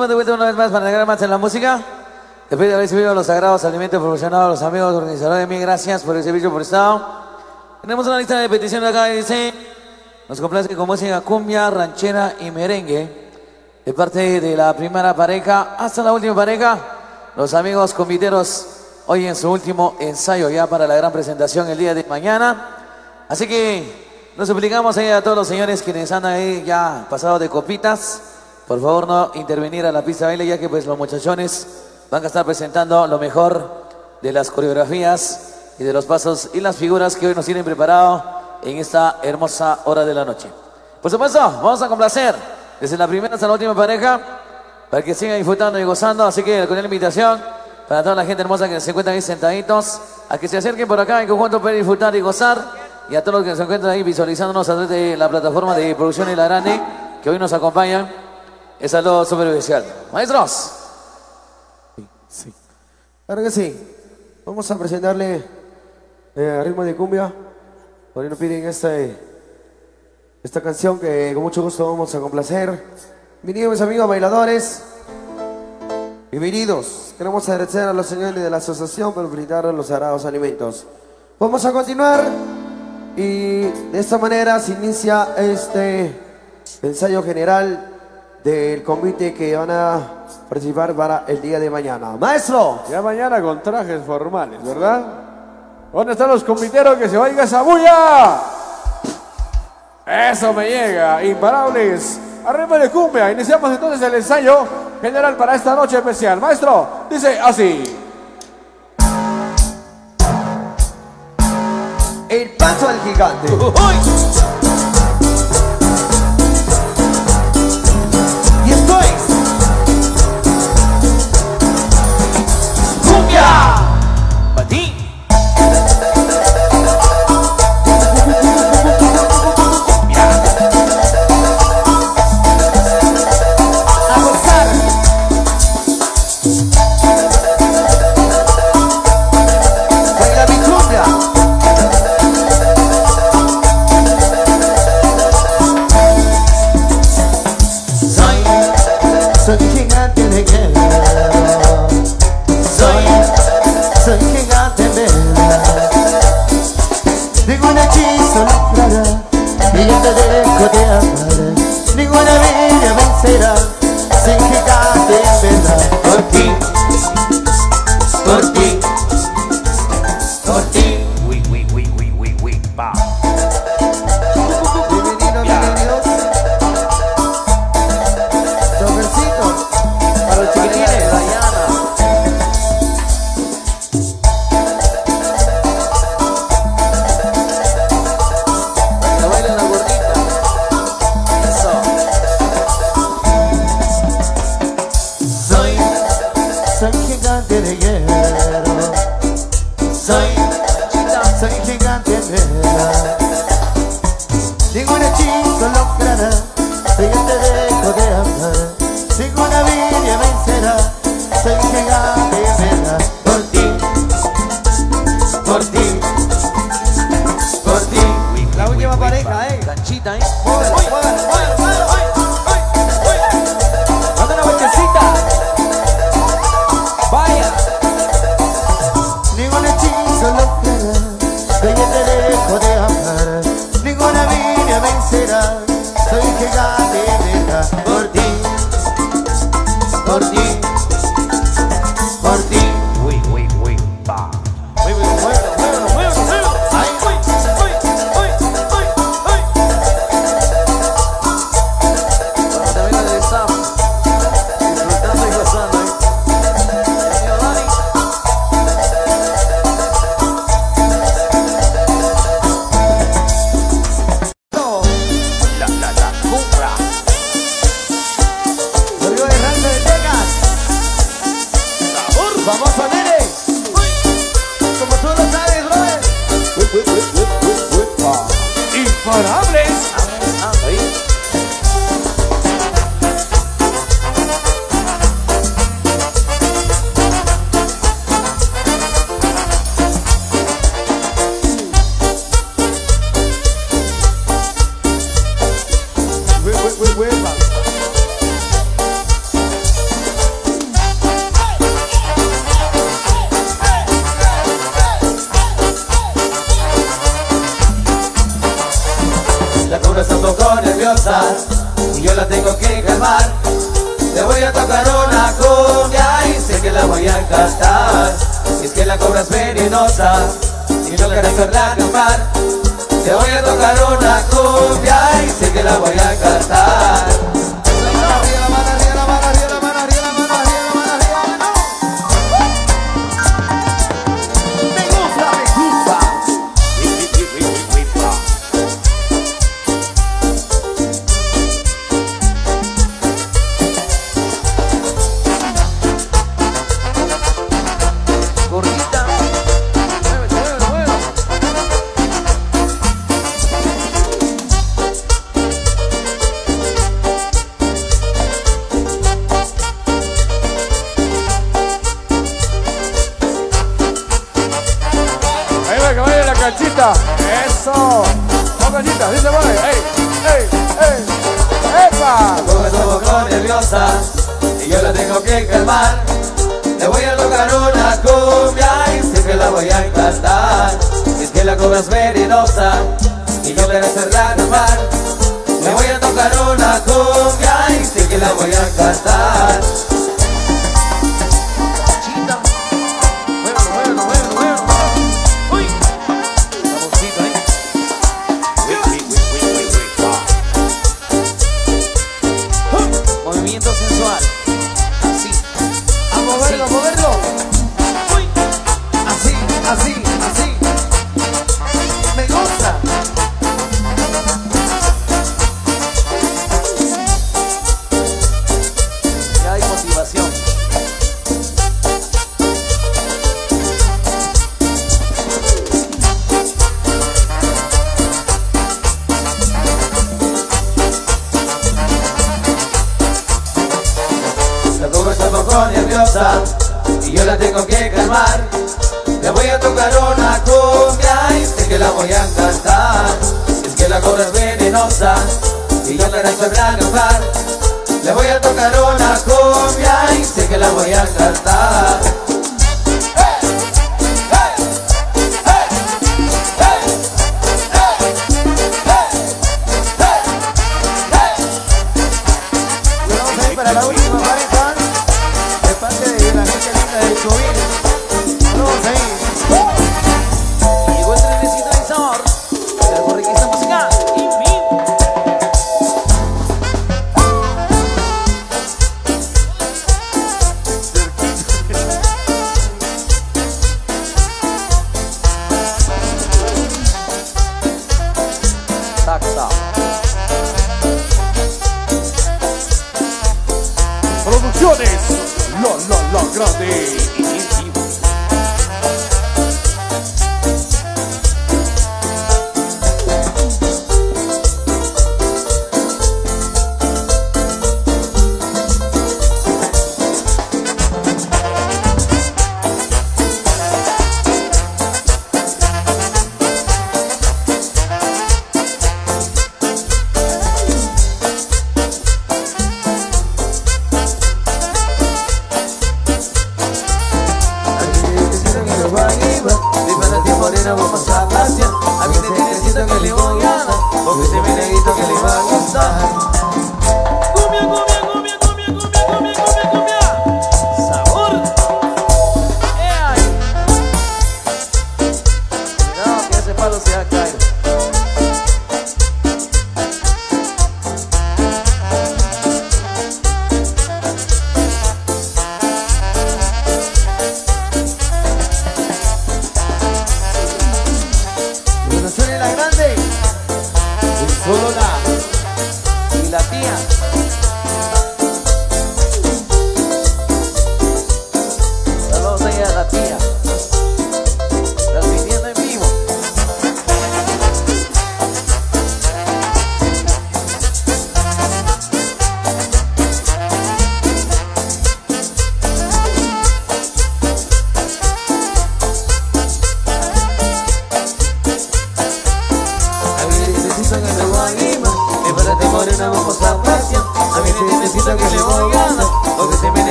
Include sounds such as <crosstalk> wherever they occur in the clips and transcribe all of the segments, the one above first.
De vuelta una vez más para negar más en la música. Después de haber recibido los sagrados alimentos proporcionados a los amigos organizadores, mil gracias por el servicio prestado. Tenemos una lista de peticiones acá que dice, nos complace con música cumbia, ranchera y merengue. De parte de la primera pareja hasta la última pareja, los amigos conviteros hoy en su último ensayo ya para la gran presentación el día de mañana. Así que nos suplicamos ahí a todos los señores quienes andan ahí ya pasados de copitas, por favor no intervenir a la pista de baile ya que pues los muchachones van a estar presentando lo mejor de las coreografías y de los pasos y las figuras que hoy nos tienen preparado en esta hermosa hora de la noche. Por supuesto, vamos a complacer desde la primera hasta la última pareja para que sigan disfrutando y gozando. Así que con la invitación para toda la gente hermosa que se encuentran ahí sentaditos, a que se acerquen por acá en conjunto para disfrutar y gozar. Y a todos los que se encuentran ahí visualizándonos a través de la plataforma de producción y la grande que hoy nos acompañan. Es algo súper especial. Maestros. Sí. Claro que sí. Vamos a presentarle eh, ritmo de cumbia. Por ahí nos piden este, esta canción que con mucho gusto vamos a complacer. Bienvenidos mis amigos bailadores. Bienvenidos. Queremos agradecer a los señores de la asociación por brindar los sagrados alimentos. Vamos a continuar y de esta manera se inicia este ensayo general del comité que van a participar para el día de mañana. Maestro. Ya mañana con trajes formales, ¿verdad? ¿Dónde están los comiteros que se oiga esa bulla? Eso me llega, imparables. Arriba de cumbia, iniciamos entonces el ensayo general para esta noche especial. Maestro, dice así. El paso al gigante. Te dejo de amar. Ninguna vida vencerá sin gigante en verdad. Por ti, por ti, guerra. Ningún hechizo logrará si yo te dejo de amar. Ninguna vida vencerá. Soy gigante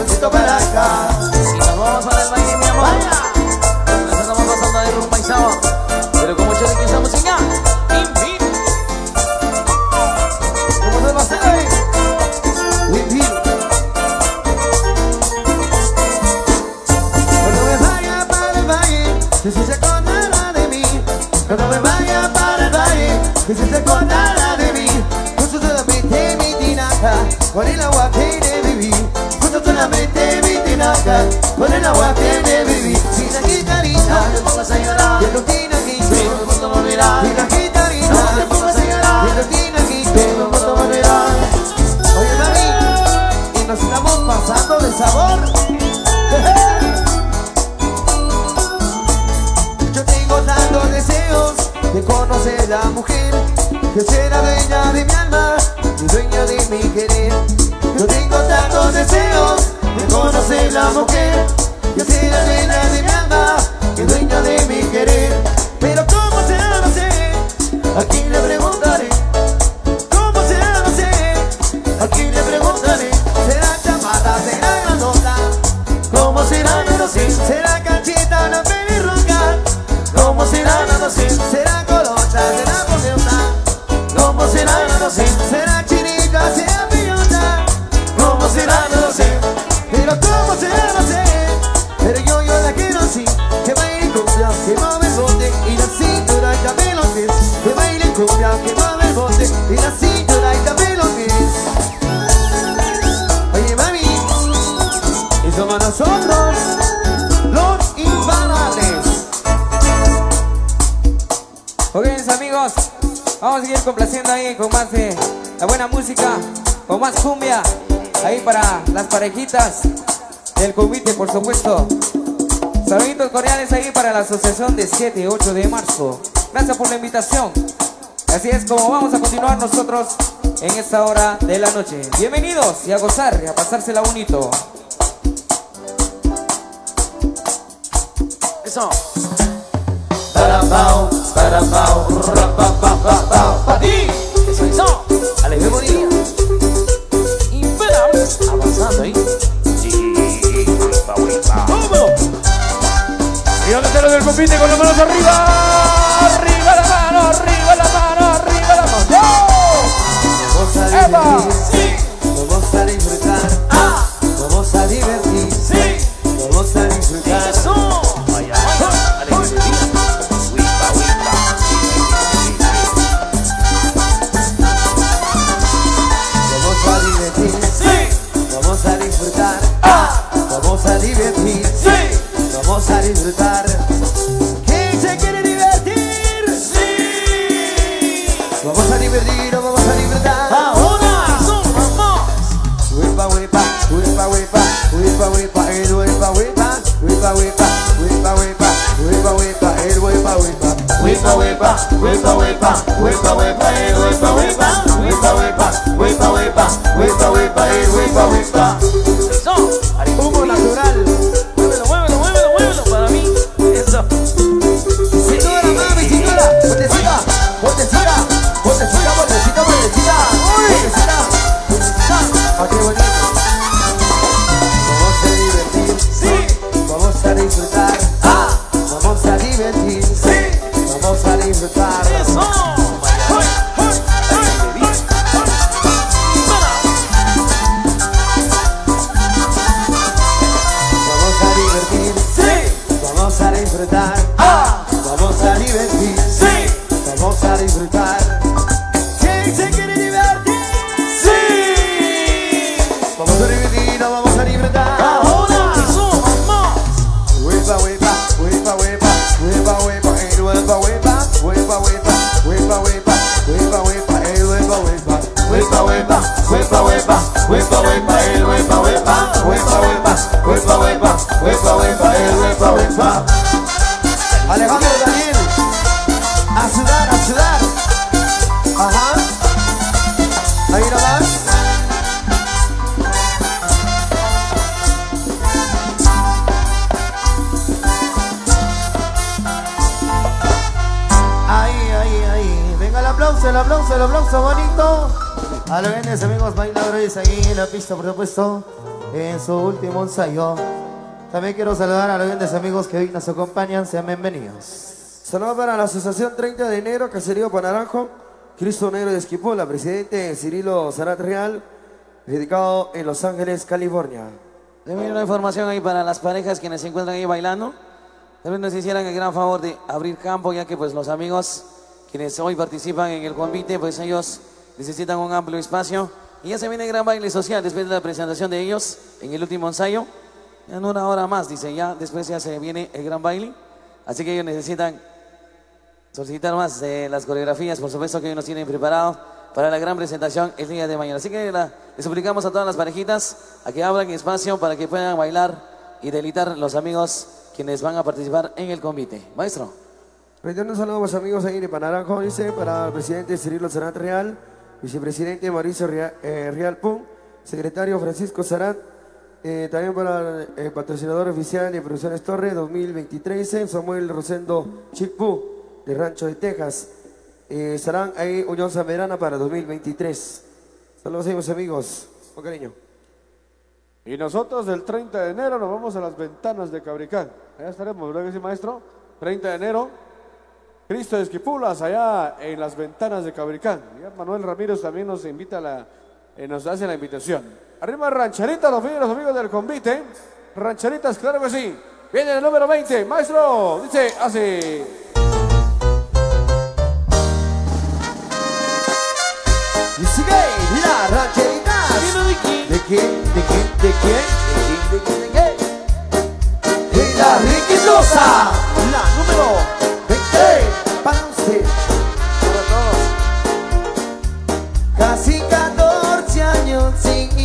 Dulcito para acá. Y nos vamos para el baile, mi amor. Vaya. Nos estamos pasando de rumba y sábado. Pero como yo le quise esa música. ¿Cómo se pasa ahí? Wimpy. Cuando me vaya para el baile, que se acordará de mí. Cuando me vaya para el baile, que se acordará de mí. Con su de mi dinata, con el con el agua de vivir. Si la guitarrita, No te pongas a llorar. tiene Todo el la guitarrita, No te pongas tiene aquí, y nos estamos pasando de sabor. <laughs> Yo tengo tantos deseos de conocer la mujer que será dueña de mi alma y dueña de mi querer. Yo tengo tantos deseos de yo soy la mujer, yo soy la reina de mi alma Y dueña de mi querer Pero ¿cómo se hace? Aquí le preguntaré ¿Cómo se hace? Aquí le preguntaré ¿Será llamada? ¿Será grandota? ¿Cómo será? Pero sí, será más cumbia, ahí para las parejitas del convite, por supuesto. Saluditos cordiales ahí para la asociación de 7 y 8 de marzo. Gracias por la invitación. Así es como vamos a continuar nosotros en esta hora de la noche. Bienvenidos y a gozar y a pasársela bonito. Eso. Parapao, parapao, ¿Y dónde están los del compite con las manos arriba? Arriba la mano, arriba la mano, arriba la mano. Vamos a divertir. Vamos a disfrutar. Ah. Vamos a divertir. A disfrutar. ¿Quién se quiere divertir? Sí. Vamos a divertir, vamos a disfrutar. Ahora. Eso. Vamos. Huepa, huepa, huepa, huepa, huepa, huepa, el huepa, huepa, huepa, huepa, huepa, huepa, huepa, huepa, el huepa, huepa. Huepa, huepa, huepa, huepa, huepa, huepa, el huepa, huepa, huepa, huepa, huepa, huepa, huepa, huepa, el huepa, huepa. Bailadores ahí en la pista, por supuesto, en su último ensayo. También quiero saludar a los grandes amigos que hoy nos acompañan. Sean bienvenidos. Saludos para la Asociación 30 de Enero, Caserío Panaranjo, Cristo Negro de Esquipola, presidente Cirilo Zarat Real, dedicado en Los Ángeles, California. También una información ahí para las parejas quienes se encuentran ahí bailando. También nos hicieran el gran favor de abrir campo, ya que pues los amigos quienes hoy participan en el convite, pues ellos necesitan un amplio espacio Y ya se viene el gran baile social después de la presentación de ellos en el último ensayo. En una hora más, dice, ya después ya se viene el gran baile. Así que ellos necesitan solicitar más de las coreografías, por supuesto que ellos nos tienen preparado para la gran presentación el día de mañana. Así que la- les suplicamos a todas las parejitas a que abran espacio para que puedan bailar y delitar los amigos quienes van a participar en el convite. Maestro. Reiterando un saludo a los amigos ahí de Panaranjo, dice, para el presidente Cirilo Sarat Real, vicepresidente Mauricio Real, eh, secretario Francisco Sarat, eh, también para el patrocinador oficial de Producciones Torre 2023, eh, Samuel Rosendo Chicpú, de Rancho de Texas. Eh, estarán ahí Unión Samerana para 2023. Saludos amigos, amigos, con cariño. Y nosotros el 30 de enero nos vamos a las ventanas de Cabricán. Allá estaremos, ¿verdad que sí, maestro? 30 de enero, Cristo de Esquipulas, allá en las ventanas de Cabricán. Ya Manuel Ramírez también nos invita a la, eh, nos hace la invitación. Arriba rancheritas, los, los amigos del convite. Rancheritas, claro que sí. Viene el número 20, maestro, dice así. Y sigue la rancherita. ¿De quién? ¿De quién? ¿De quién? ¿De quién? ¿De quién? ¿De quién? Y la riquitosa, la número 20 para usted. Casi 14 años sin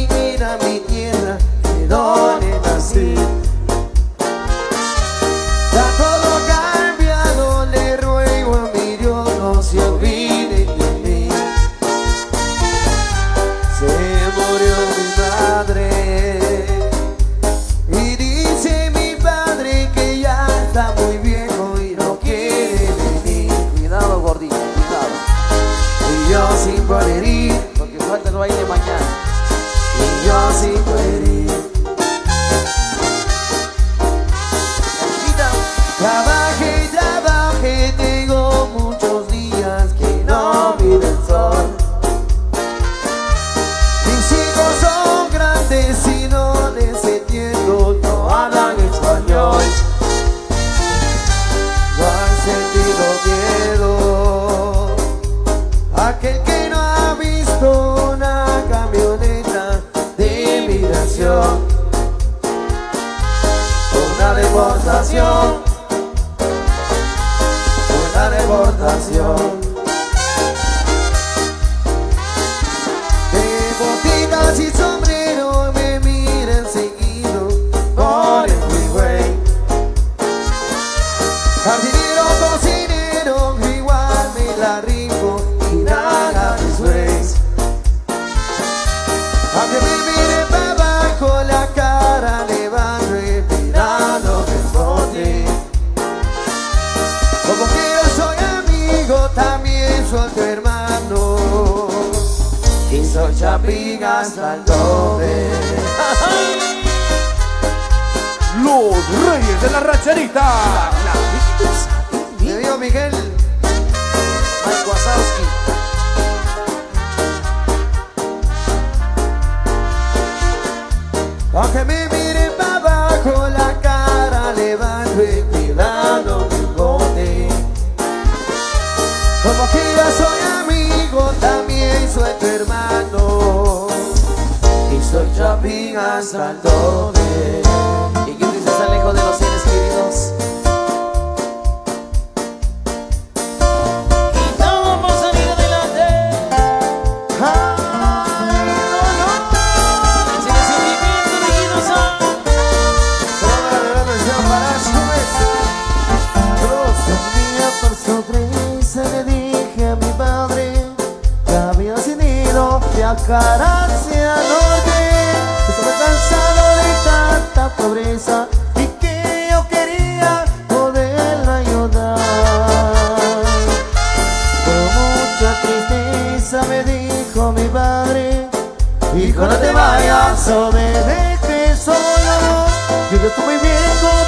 deportación.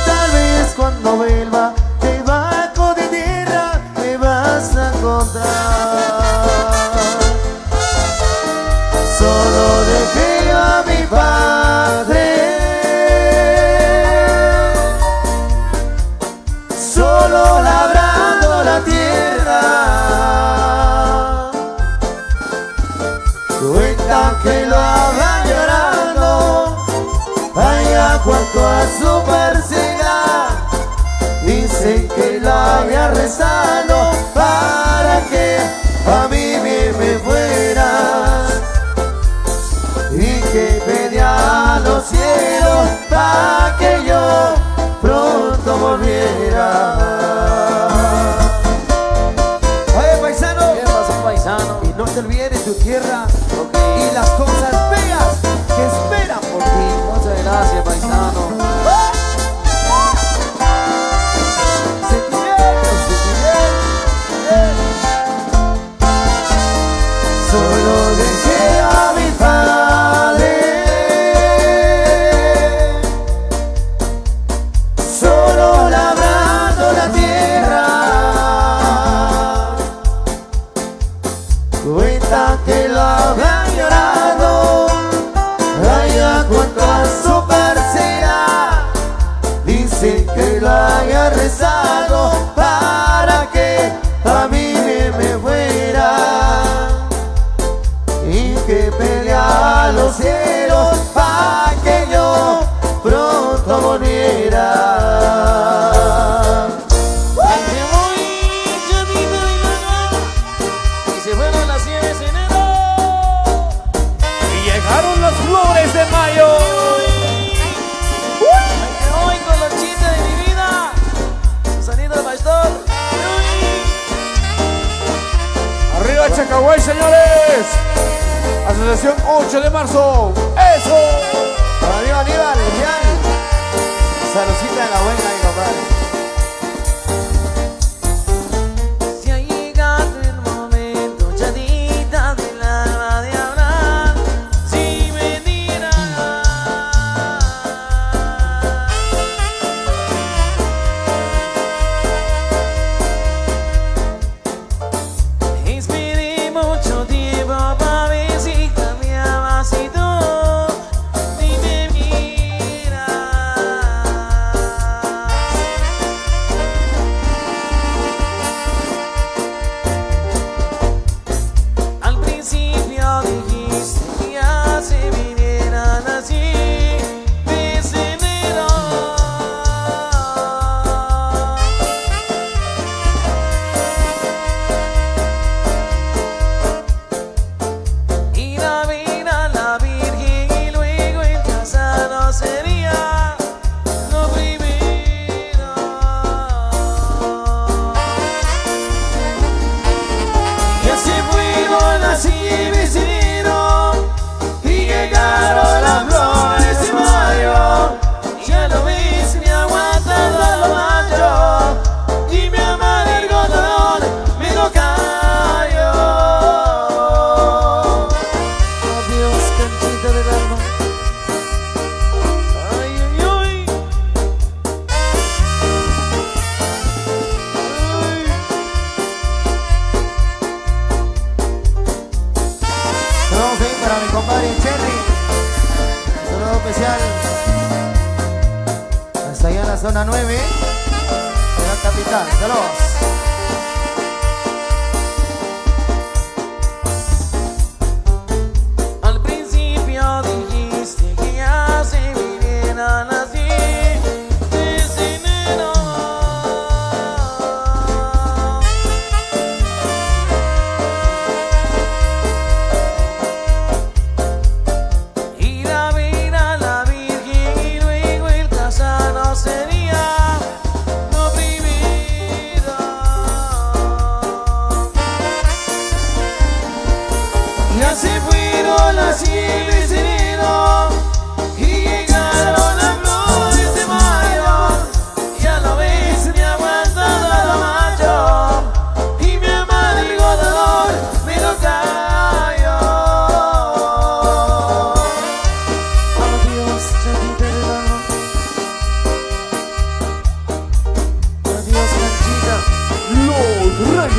Tal vez cuando vuelva Debajo para que a mí bien me fuera. y que pedía a los cielos para que yo pronto volviera. Oye paisano, ¿qué pasó paisano? Y no te olvides tu tierra.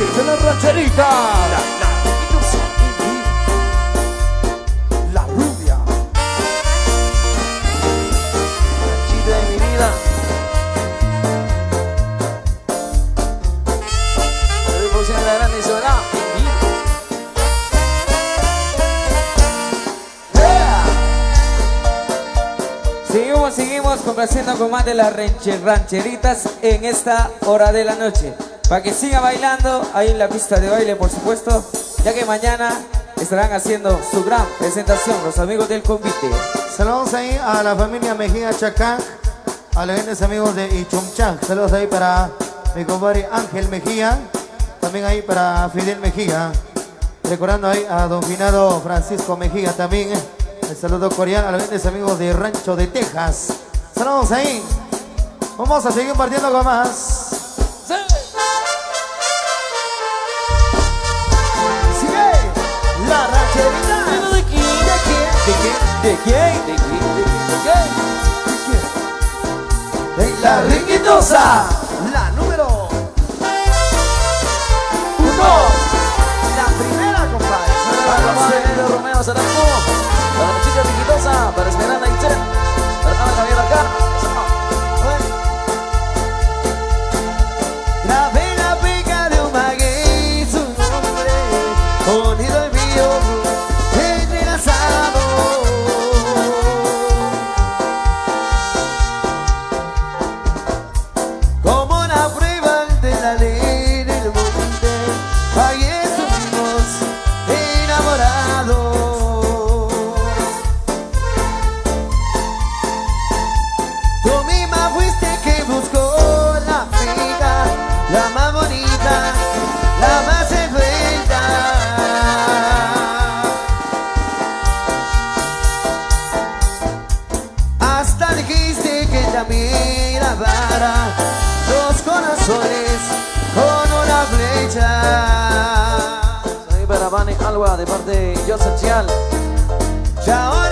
empieza la rancherita. La, la, la rubia. Ranchita de mi vida. Revolución de la grande zona. Seguimos, seguimos conversando con más de las rancheritas en esta hora de la noche. Para que siga bailando ahí en la pista de baile, por supuesto, ya que mañana estarán haciendo su gran presentación los amigos del convite. Saludos ahí a la familia Mejía Chacán, a los grandes amigos de Ichumchac. Saludos ahí para mi compadre Ángel Mejía, también ahí para Fidel Mejía. Recordando ahí a don Finado Francisco Mejía también. eh. El saludo cordial a los grandes amigos de Rancho de Texas. Saludos ahí. Vamos a seguir partiendo con más. Sigue la rancherita. ¿De quién? ¿De quién? ¿De quién? En la riquitosa, la número uno. La primera, compadre. Para Romero, Romeo Zarango, para la chica riquitosa, para Esmeralda Itzel, para Javier acá. Alba, de parte de Joseph Chial. Y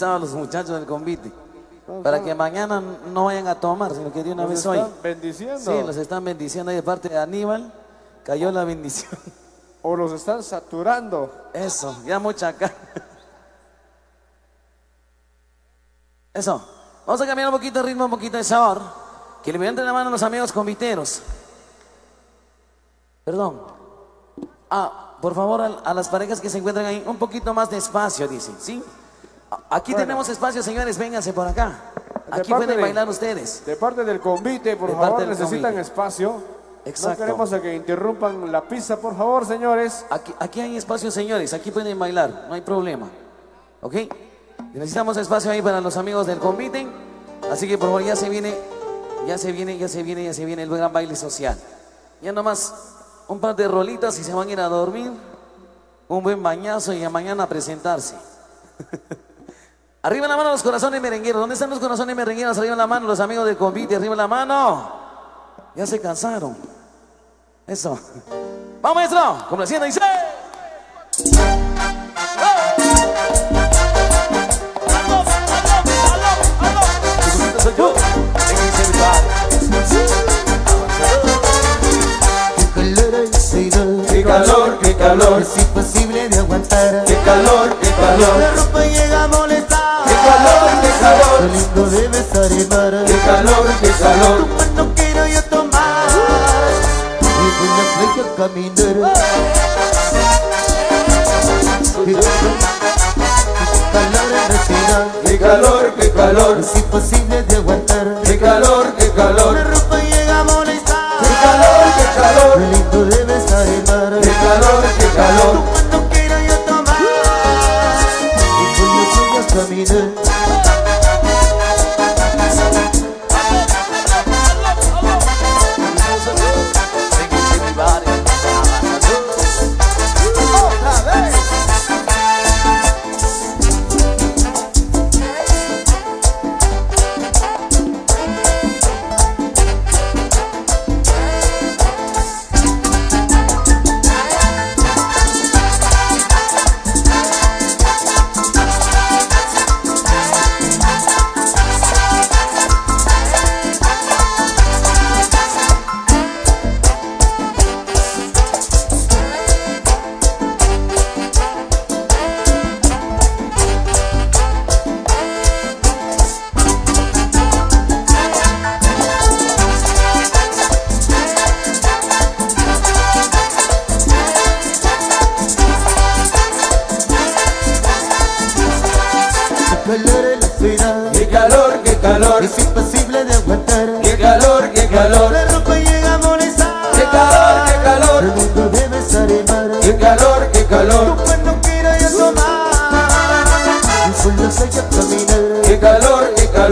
están bautizados los muchachos del convite. Para que mañana no vayan a tomar, sino que de una Nos vez hoy. están bendiciendo. Sí, los están bendiciendo ahí de parte de Aníbal. Cayó la bendición. <laughs> O los están saturando. Eso, ya mucha acá. Eso. Vamos a cambiar un poquito de ritmo, un poquito de sabor. Que le levanten la mano a los amigos conviteros. Perdón. Ah, por favor, a, a las parejas que se encuentran ahí, un poquito más de espacio, dice. ¿Sí? Aquí tenemos espacio, señores, vénganse por acá. De Aquí pueden de- bailar ustedes. De parte del convite, por De favor, necesitan convite. espacio. Exacto. No queremos a que interrumpan la pista, por favor, señores. Aquí, aquí hay espacio, señores. Aquí pueden bailar, no hay problema. ¿Ok? Necesitamos espacio ahí para los amigos del convite. Así que por favor ya se viene, ya se viene, ya se viene, ya se viene el gran baile social. Ya nomás un par de rolitas y se van a ir a dormir. Un buen bañazo y a mañana a presentarse. <laughs> arriba la mano los corazones merengueros. ¿Dónde están los corazones merengueros? Arriba la mano los amigos del convite. Arriba la mano. Ya se cansaron. Eso. <laughs> Vamos, maestro. Complaciendo, dice. Soy yo. Qué calor. Qué calor, qué calor. Es imposible de aguantar. Qué calor, qué calor. La ropa llega a calor, qué calor. Qué lindo debe estar el mar. Qué calor, qué calor. Tu mano quiero yo tomar. Y voy a playa caminar. Qué calor respirar. Qué calor, qué calor. Es imposible de aguantar. Qué calor, qué La calor. Playa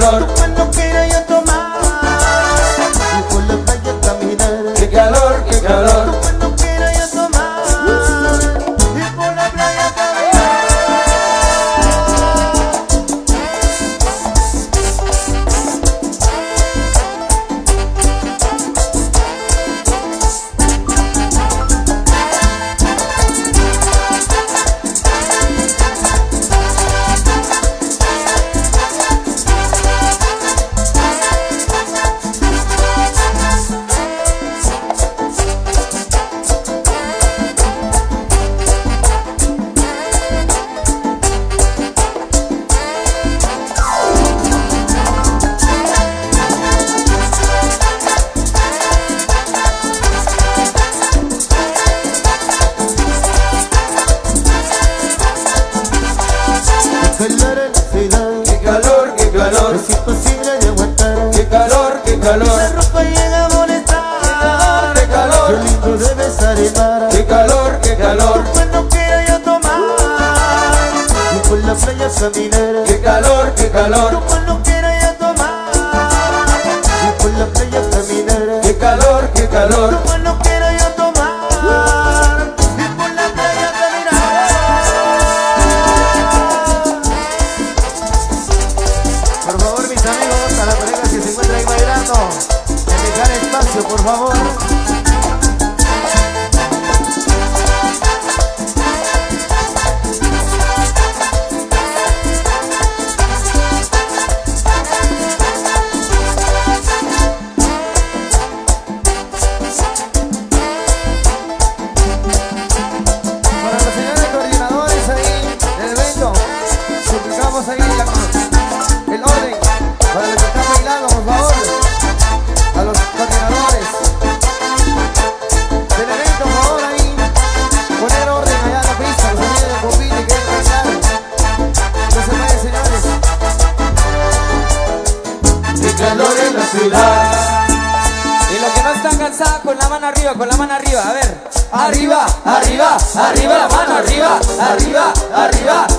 calor,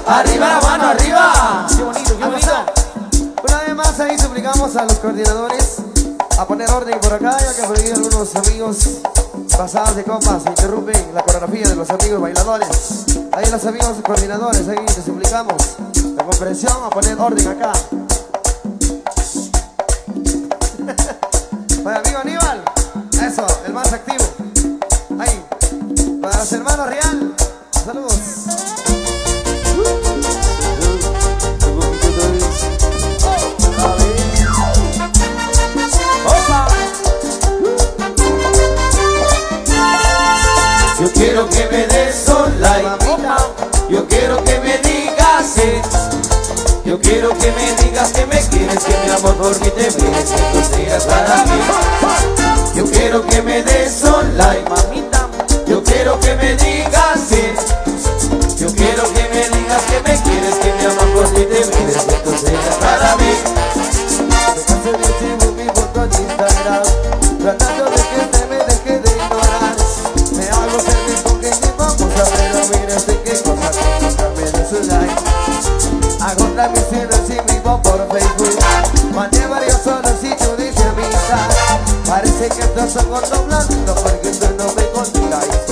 Arriba la mano, arriba. Qué bonito, qué bonito. Una vez más ahí suplicamos a los coordinadores a poner orden por acá, ya que por ahí algunos amigos pasados de copas interrumpen la coreografía de los amigos bailadores. Ahí los amigos coordinadores, ahí les suplicamos la comprensión a poner orden acá. <laughs> Para amigo Aníbal, eso, el más activo. Ahí, para los hermanos Real. Quiero que me des un like Yo quiero que me digas eh. Yo quiero que me digas que me quieres Que mi amor por mí te vienes Que tú seas para mí. Yo quiero que me des un like Yo quiero que me digas sola mis celos y vivo por Facebook. Mandé varios solos y tú dices amistad Parece que estos son gordos porque tú no me contestas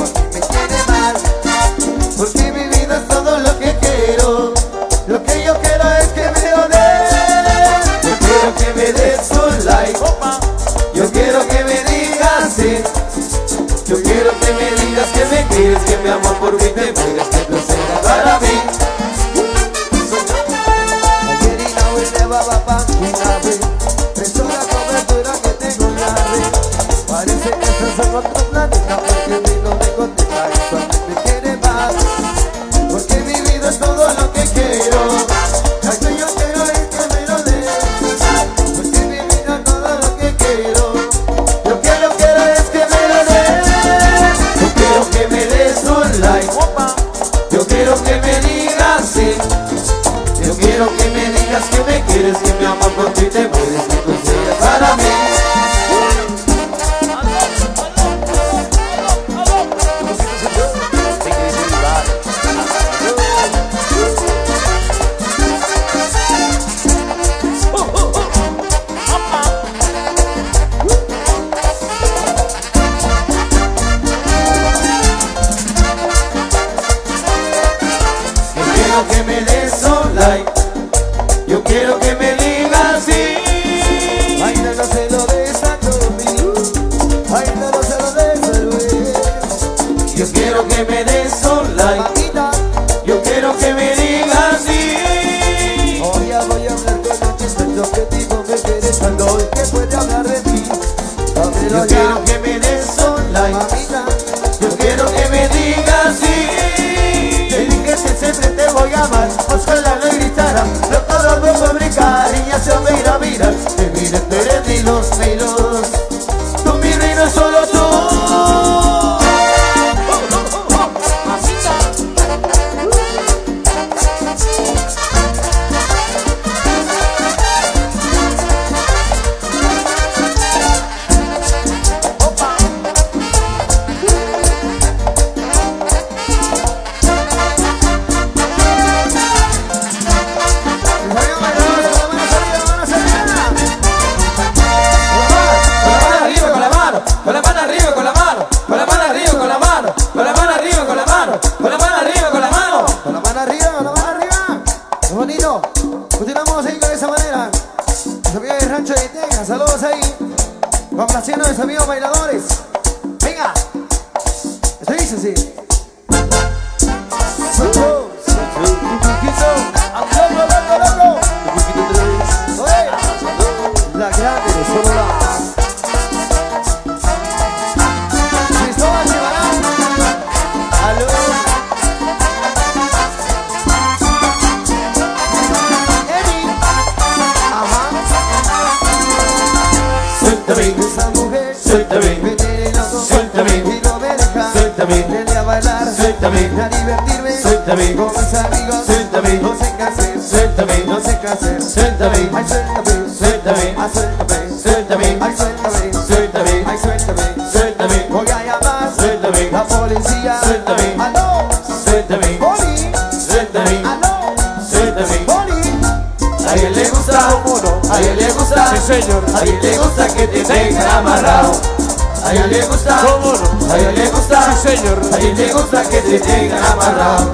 le gusta, Sí, señor. a él le gusta que te tengan amarrado. A él le gusta, ¿Cómo no? a él le gusta, Sí, señor. a él le gusta que te tengan amarrado.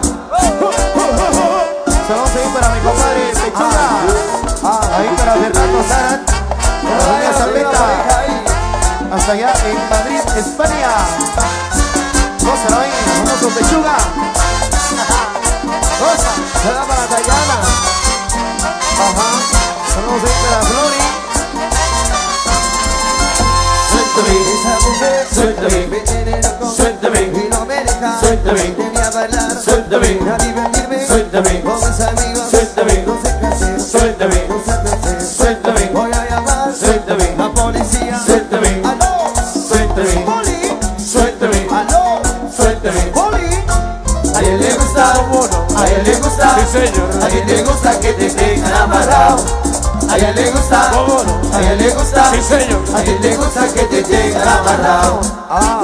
Saludos ahí para mi compadre Pechuga. Ah, ahí para Fernando Saran. Para Doña Zambeta. Hasta allá en Madrid, España. Gózalo ahí, famoso Pechuga. Goza. Saludos para Dayana. Ajá. Saludos ahí para Flori. Suéltame, Esa mujer Suéltame. me tiene loco Suéltame. y no me deja Suéltame. de a bailar Suéltame. a divertirme Suéltame. con mis amigos Suéltame. no sé qué hacer Suéltame. no sé qué hacer Suéltame. voy a llamar Suéltame. la policía Suéltame. aló Suéltame. poli Suéltame, aló suéltame. poli A él le gusta, a él le gusta, Sí, señor. a él le gusta que te tengan amarrado. A él le gusta, a él le gusta, Sí, señor. a él le gusta que te tengan amarrado. ah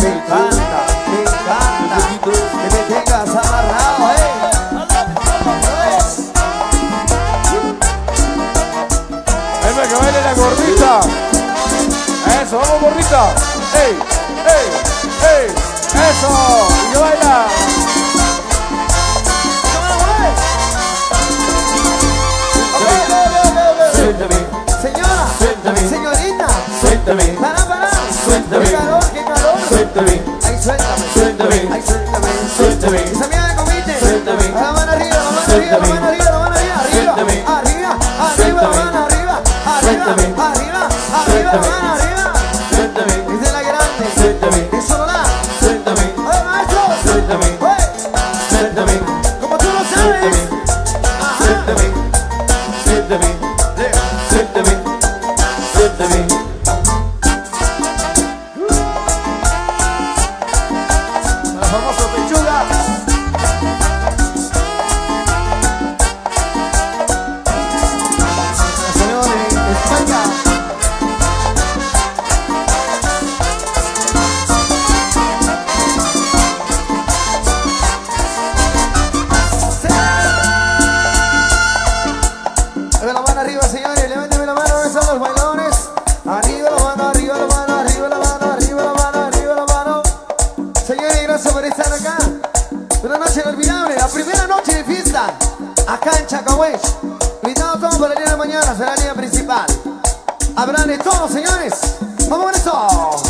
me encanta me encanta que me tengas amarrado eh Venga, que baile la gordita. Eso, vamos gordita. ¡Ey! ¡Ey! ¡Ey! ¡Eso! ¡Y que baila! Suéltame. Suéltame. Qué calor, qué calor. suéltame, Ay, suéltame. Suéltame. Ay, suéltame. Suéltame. Esa. Suéltame. La mano arriba, la mano arriba, la mano arriba, la mano arriba, arriba. Arriba, arriba, la Suéltame. mano arriba. Arriba, arriba, arriba, la Suéltame. mano Chacahués. Invitados todos para el día de mañana, será el día principal. Habrá de todo, señores. Vamos con esto.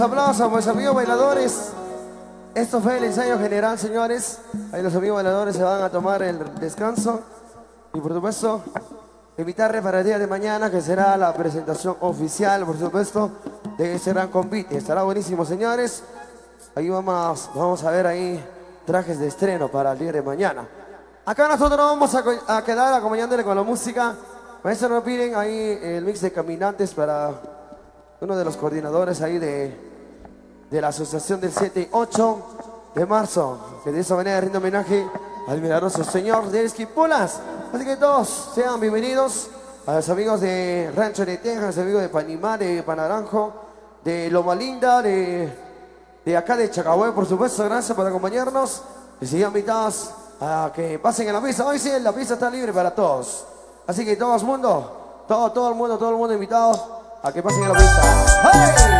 Los aplausos, pues amigos bailadores. Esto fue el ensayo general, señores. Ahí los amigos bailadores se van a tomar el descanso. Y por supuesto, invitarles para el día de mañana, que será la presentación oficial, por supuesto, de ese gran convite. Estará buenísimo, señores. Ahí vamos, vamos a ver ahí trajes de estreno para el día de mañana. Acá nosotros vamos a, a quedar acompañándole con la música. Maestro, nos piden ahí el mix de caminantes para uno de los coordinadores ahí de, de la asociación del 7 y 8 de marzo, que de esa manera rinde homenaje al milagroso señor de Esquipulas. Así que todos sean bienvenidos a los amigos de Rancho de Texas, amigos de Panimá, de Panaranjo, de Loma Linda, de, de acá de Chacahué, por supuesto. Gracias por acompañarnos y sigan invitados a que pasen en la pista. Hoy sí, la pista está libre para todos. Así que todo el mundo, todo, todo el mundo, todo el mundo invitado a que pasen en la pista.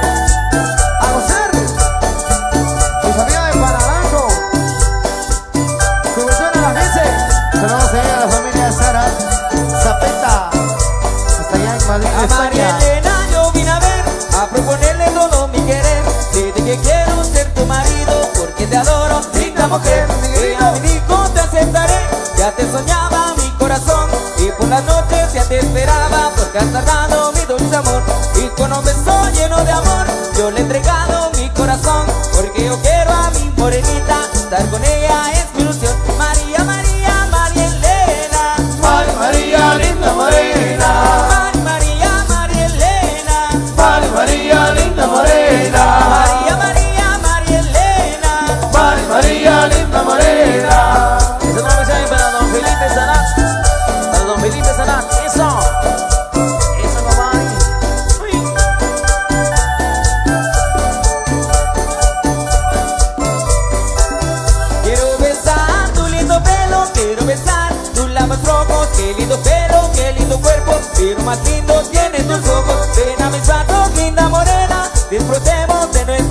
Porque te adoro, linda mujer. Ella me dijo te aceptaré, ya te soñaba mi corazón. Y por las noches ya te esperaba, porque has tardado mi dulce amor. Y con un beso lleno de amor, yo le he entregado mi corazón. Porque yo quiero a mi morenita, estar con ella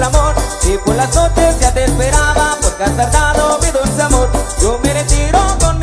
amor. Y por las noches ya te esperaba, porque has tardado mi dulce amor. Yo me retiro con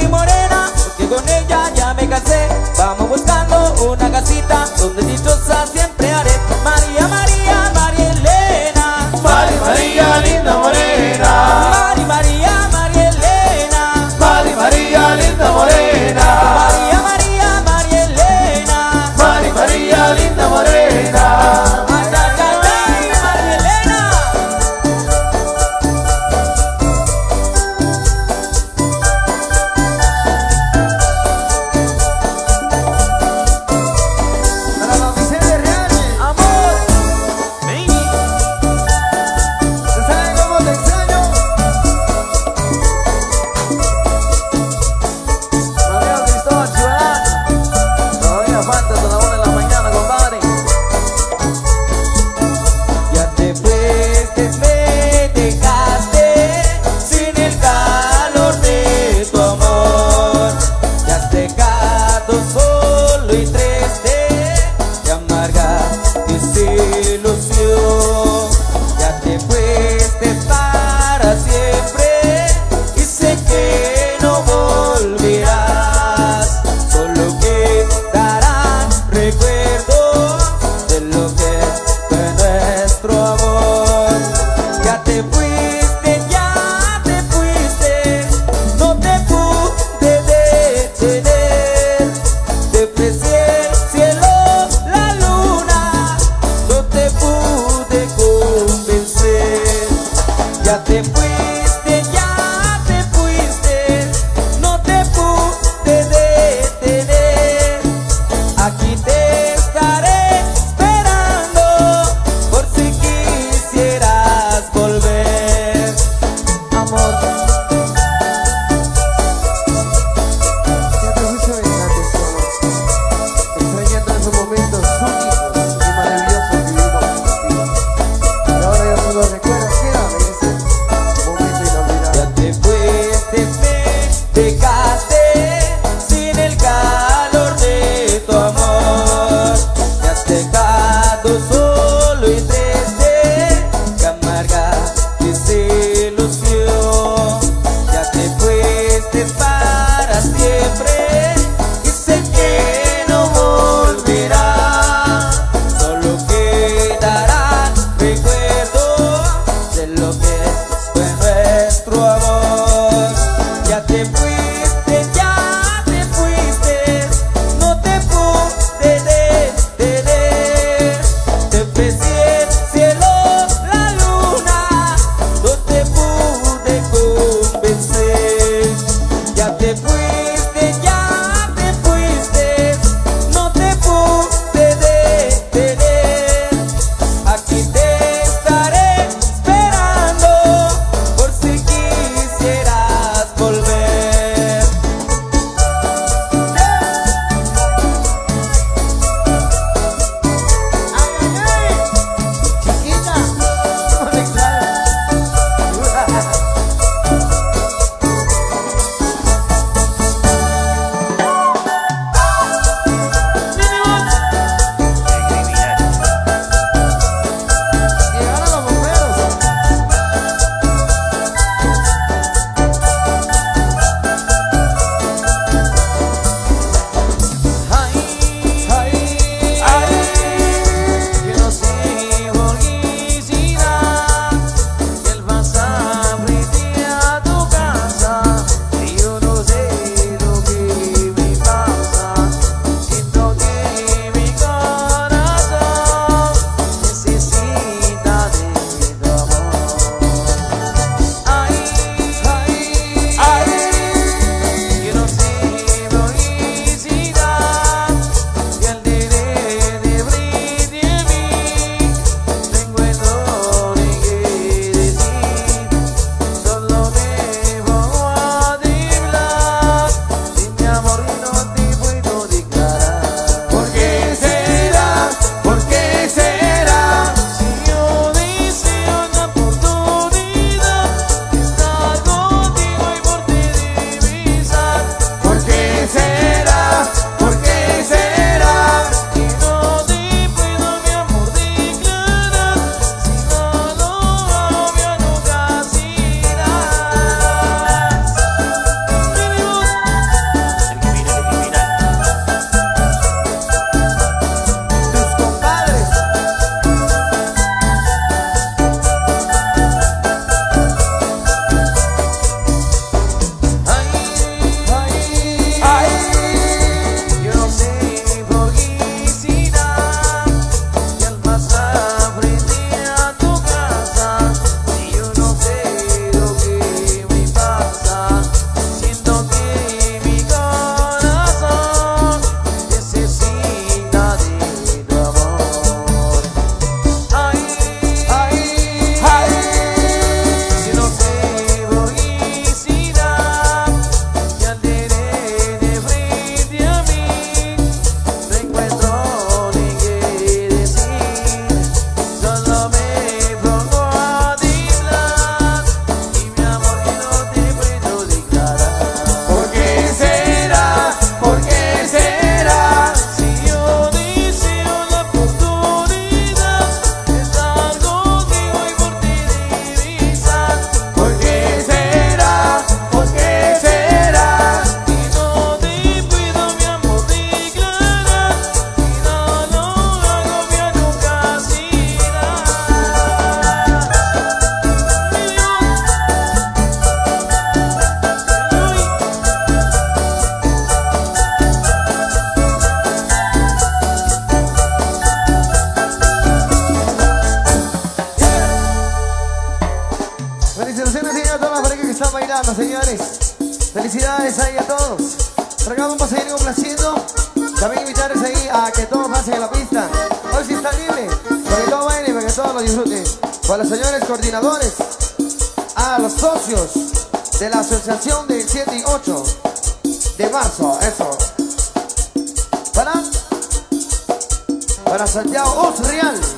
Santiago Real.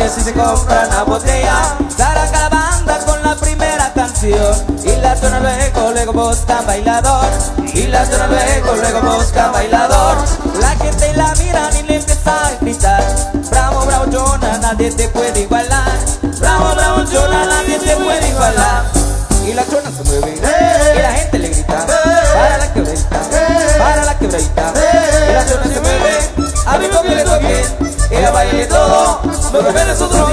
que si se compra una botella Cara calabanda con la primera canción. Y la zona luego, luego busca bailador. Y la zona luego, luego busca bailador. La gente la mira y le empieza a gritar. Bravo, bravo, Jonah, nadie te puede igualar. Bravo, bravo, Jonah, nadie te puede igualar. Y la chona se mueve. Y la gente le grita. Para la quebradita, para la quebradita Y la chona se mueve, a mi copia le bien. Y la baile todo. Pero eres otro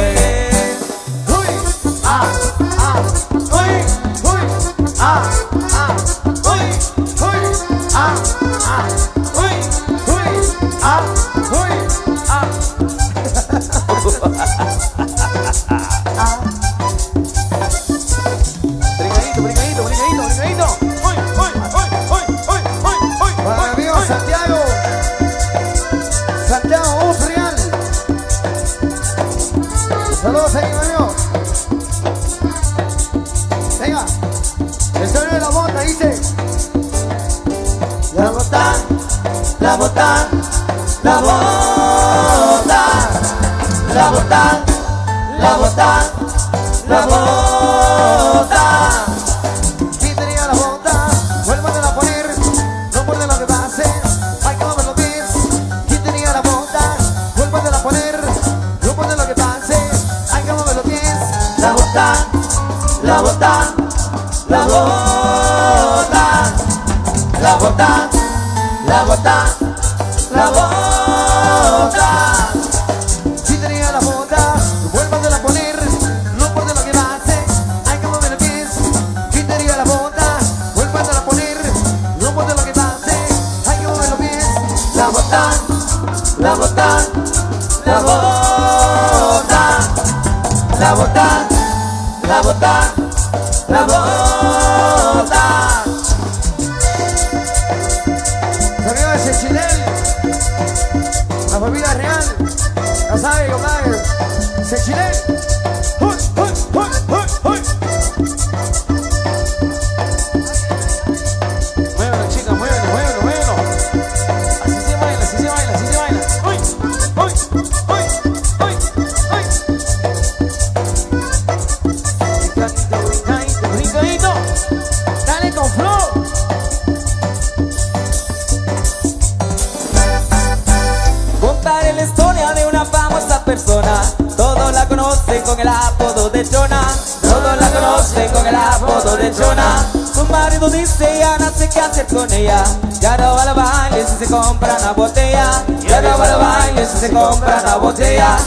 con el apodo de Chona Todos la conocen con el apodo de Chona Su marido dice ya no sé qué hacer con ella Ya no va a la baile si se compra una botella. Ya no va a la baile si se compra una botella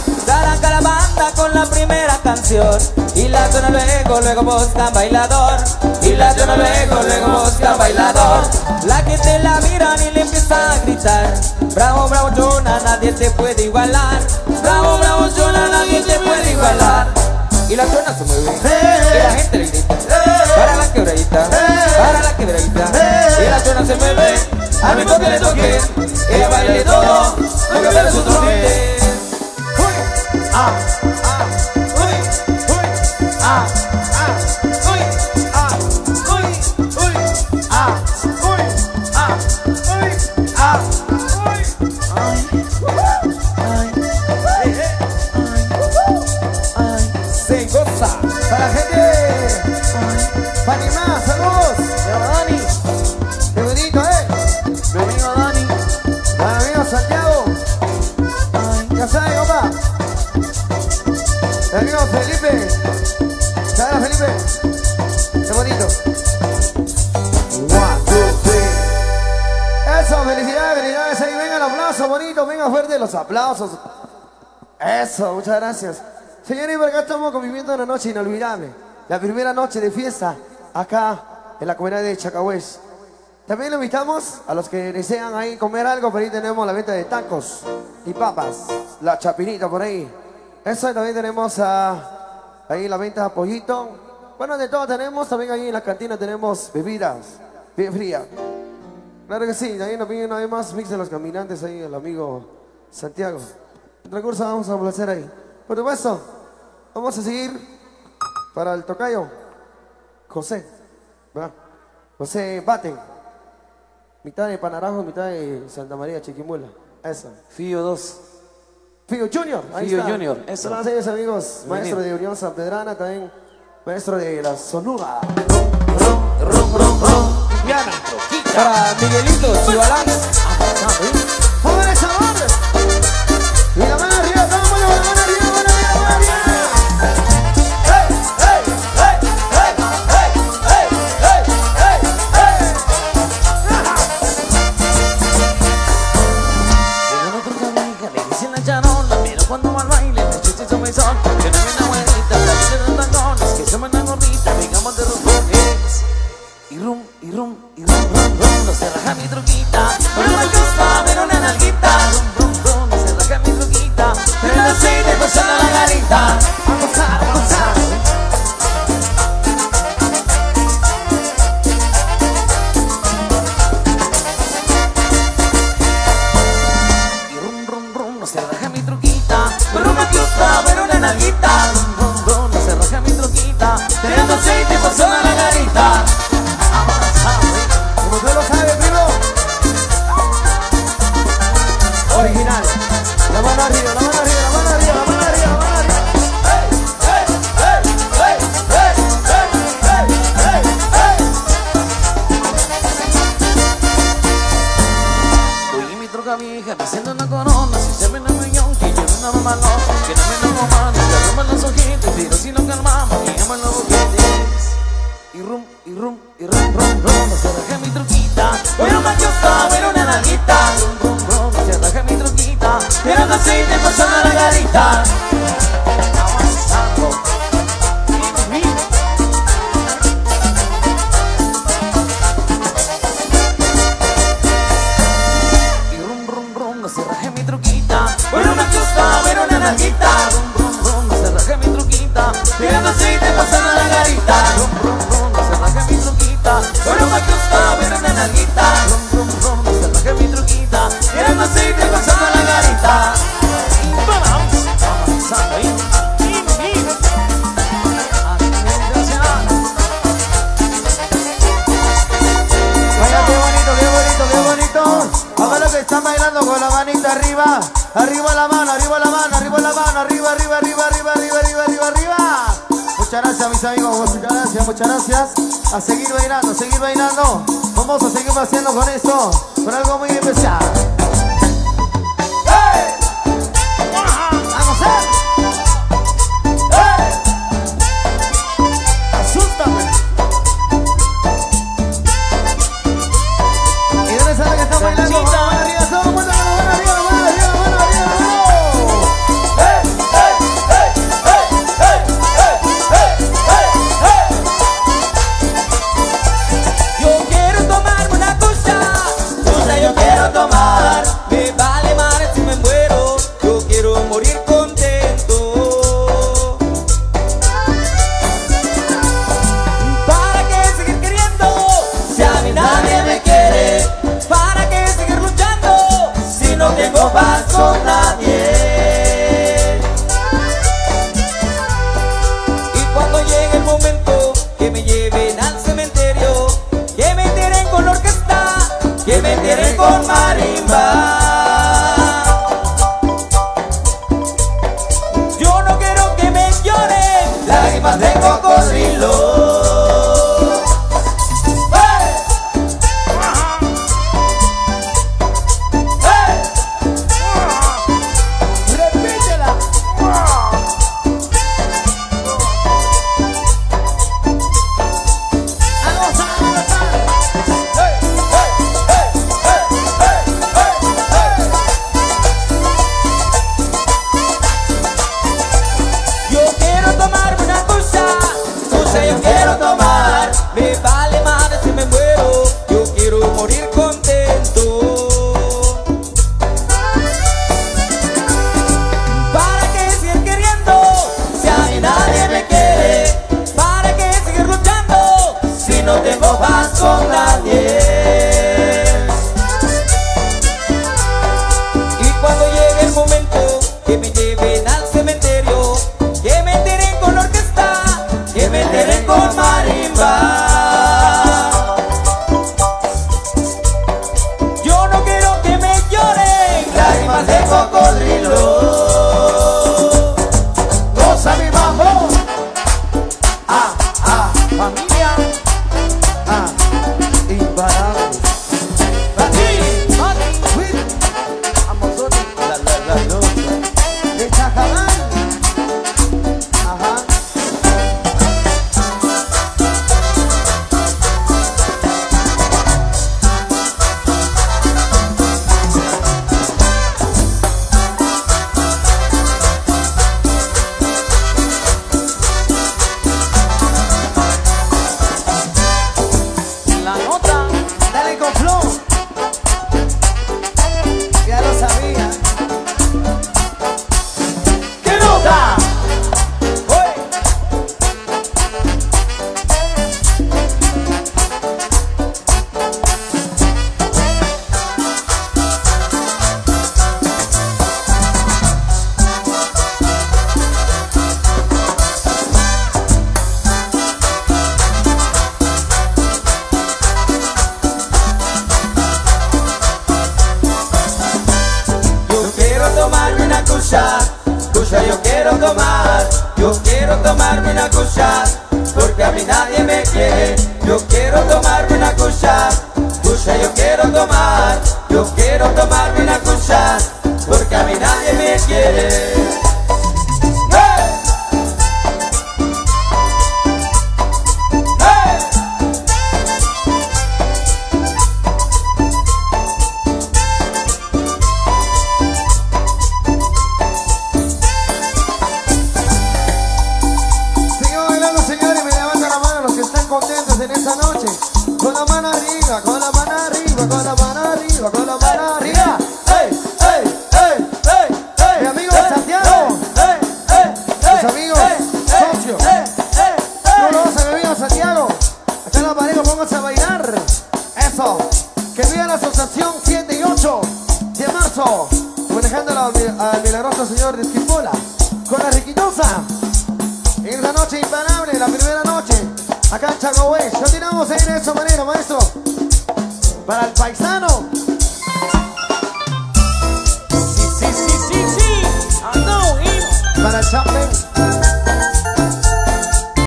la primera canción. Y la tona luego, luego buscan bailador. Y la tona luego, luego buscan bailador. La gente la mira y le empieza a gritar. Bravo, bravo, Jonah, nadie te puede igualar. Bravo, bravo, Jonah, nadie te puede igualar. Y la Jonah se mueve. Y la gente le grita. Para la quebradita Para la quebradita. Y la Jonah se mueve. Al mismo que le toque Ella baile todo Lo que trompete Ah, high. Eso, muchas gracias. Señores, acá estamos conviviendo una noche inolvidable. La primera noche de fiesta acá en la comunidad de Chacahués. También le invitamos a los que desean ahí comer algo, por ahí tenemos la venta de tacos y papas, la chapinita por ahí. Eso también tenemos ahí la venta de pollito. Bueno, de todo tenemos, también ahí en la cantina tenemos bebidas bien frías. Claro que sí, ahí nos piden hay más mix de los caminantes ahí, el amigo Santiago. El recurso vamos a placer ahí. Por supuesto, vamos a seguir para el tocayo. José, ¿verdad? José Baten. Mitad de Panarajo, mitad de Santa María Chiquimula. Eso. Fío 2. Fío Junior. Ahí Fío está. Junior, eso. Todos ellos amigos, maestro de Unión San Pedrana, también maestro de la Sonora. Para Miguelito Chivalán ¡Joder esa Muchas gracias mis amigos, muchas gracias, muchas gracias. A seguir bailando, a seguir bailando. Vamos a seguir haciendo con esto, con algo muy especial.